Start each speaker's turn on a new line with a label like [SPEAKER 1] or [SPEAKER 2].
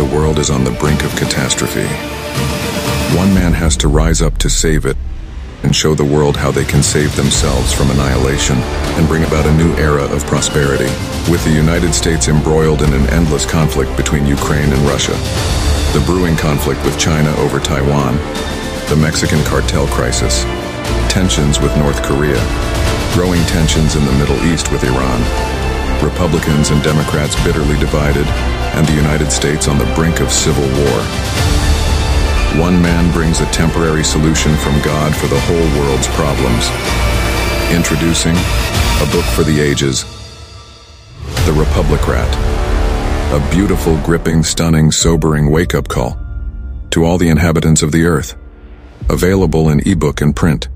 [SPEAKER 1] the world is on the brink of catastrophe. One man has to rise up to save it and show the world how they can save themselves from annihilation and bring about a new era of prosperity, with the United States embroiled in an endless conflict between Ukraine and Russia, the brewing conflict with China over Taiwan, the Mexican cartel crisis, tensions with North Korea, growing tensions in the Middle East with Iran, Republicans and Democrats bitterly divided, and the United States on the brink of civil war. One man brings a temporary solution from God for the whole world's problems. Introducing a book for the ages, The Republicrat. A beautiful, gripping, stunning, sobering wake-up call to all the inhabitants of the earth. Available in ebook and print.